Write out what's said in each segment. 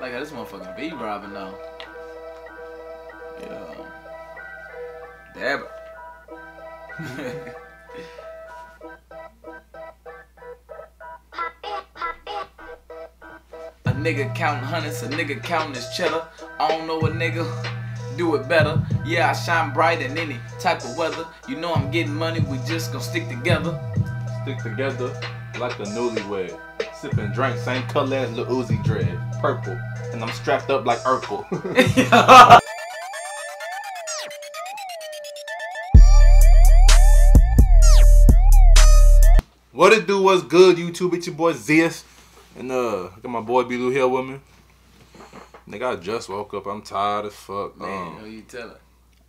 Like this motherfucking B robbing though. Yeah. Dab. a nigga counting hundreds, a nigga counting his cheddar. I don't know a nigga do it better. Yeah, I shine bright in any type of weather. You know I'm getting money, we just gonna stick together. Stick together like a newlywed. Sipping drink, same color as Lil Uzi Dread. Purple. And I'm strapped up like Urkel. what it do, what's good, YouTube? It's your boy Zias. And uh, I got my boy B. Lou here with me. Nigga, I just woke up. I'm tired as fuck. Man, Um, who you telling?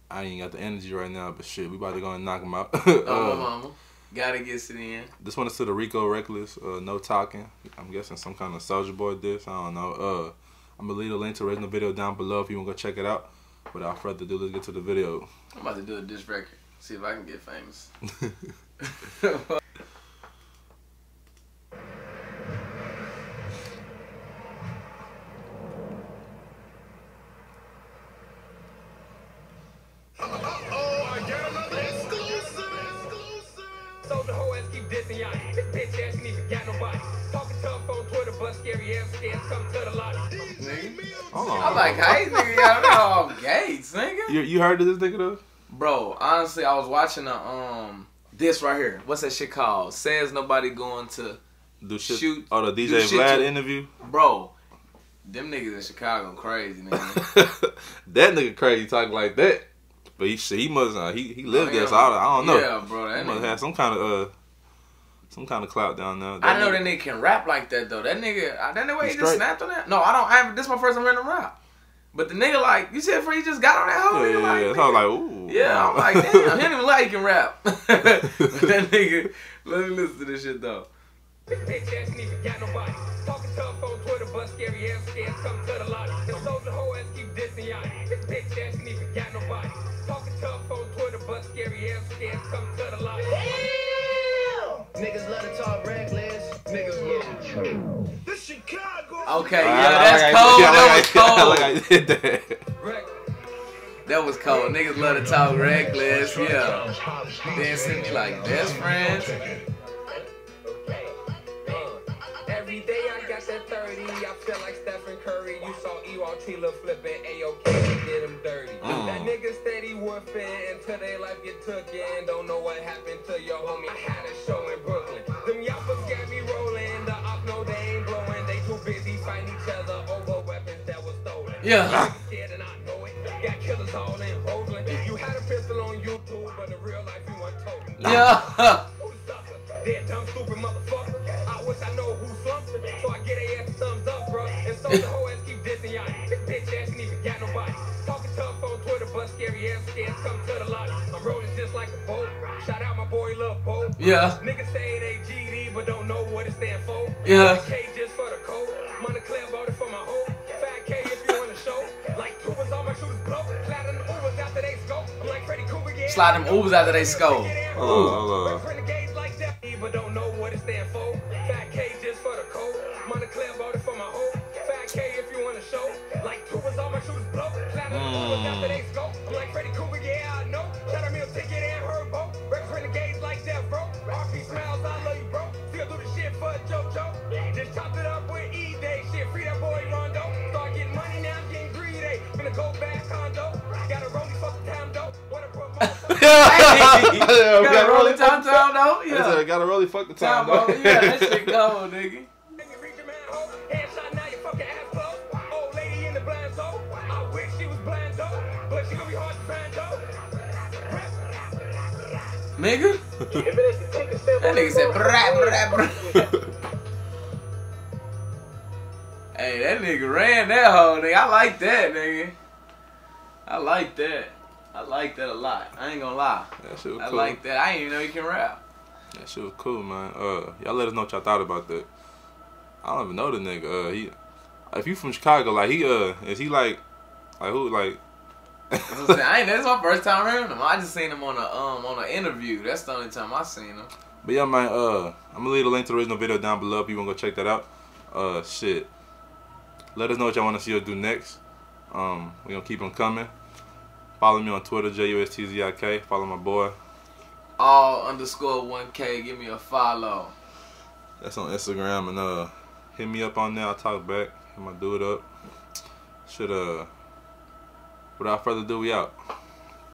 I ain't got the energy right now, but shit, we about to go and knock him out. Oh, Uh, my mama. Gotta get it in. This one is to the Rico Recklezz, uh, no talking. I'm guessing some kind of Soulja Boy diss. I don't know. Uh, I'm gonna leave a link to the original video down below if you wanna go check it out. Without further ado, let's get to the video. I'm about to do a diss record. See if I can get famous. dissing y'all. This bitch ass ain't even got nobody. Talking tough on Twitter, but scary ass scared come to the lobby. nigga. Hold on. I'm like, hey, nigga, y'all know all gates, nigga. You, you heard of this nigga though? Bro, honestly, I was watching a um this right here. What's that shit called? Says nobody going to Do shit. Shoot- oh, the DJ shit Vlad to- interview. bro. Them niggas in Chicago crazy, nigga. that nigga crazy talking like that. But he he must uh, he he lived there, so I, I don't know. Yeah, bro. He That must nigga, have some kind of uh some kind of clout down there. I know that nigga can rap like that though. That nigga, uh, that nigga, He he just snapped on that. No, I don't. I haven't, this is my first time hearing him rap. But the nigga, like you said, for he just got on that Yeah, whole. yeah, nigga, like, yeah. I was like, ooh. Yeah, I'm like, damn, he didn't even like he can rap. but that nigga, let me listen to this shit though. This bitch ass ain't even got nobody. Talking tough on Twitter, but scary ass scared come to the lobby. And so the whole ass keep dissing y'all. This bitch ass ain't even got nobody. Talking tough on Twitter, but scary ass scared come to the lobby. Okay, I- yeah, I that's like- cold. yeah, I That like- was cold. Like I did that. That was cold. Niggas love to talk reckless. Yeah. Then send me like best friends. Every day I got that 30. I feel like Stephen Curry. You saw Ewald Tila flipping AOK and did him dirty. Mm. That nigga steady woofing until their life get took in. Don't know what happened to your homie. I had a show Yeah. Who sucker? That dumb stupid motherfucker. I wish I know who slumped it, so I get a ass a thumbs up, bro. And so the whole ass keep dissing y'all. This bitch ass ain't even got nobody. Talking tough on Twitter, but scary ass scared come to the lobby. I'm rolling just like a boat. Shout out my boy Lil Bo. Yeah. Niggas say they GD, but don't know what it stand for. Yeah. 5K Slide them Ubers after they score. Hold on, hold on. Renegades promote. Hey, Yeah, got gotta a rolling really time time though. I said, Yeah. gotta really fuck the time, Time though. bomb. Yeah, that shit cold, nigga. Nigga, reach your manhole. Headshot, now your fucking ass closed. Old lady in the blind zone. I wish she was blind though, but she gonna be hard to find though. Nigga. That nigga said brah, brah, brah. Hey, that nigga ran that whole nigga. I like that, nigga. I like that. I like that a lot. I ain't gonna lie. That shit was I cool. like that. I ain't even know you can rap. That shit was cool, man. Uh, y'all let us know what y'all thought about that. I don't even know the nigga. Uh, he, if you from Chicago, like he, uh, is he like, like who, like? That's I'm saying. I ain't. That's my first time hearing him. I just seen him on a um on an interview. That's the only time I seen him. But yeah, man. Uh, I'm gonna leave a link to the original video down below if you wanna go check that out. Uh, shit. Let us know what y'all want to see us do next. Um, we gonna keep them coming. Follow me on Twitter, J U S T Z I K. Follow my boy. All underscore 1K. Give me a follow. That's on Instagram and uh, hit me up on there. I'll talk back. Hit my dude up. Should uh, without further ado, we out.